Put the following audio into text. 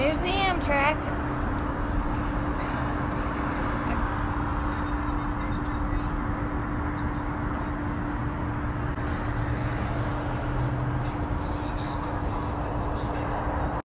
There's the Amtrak.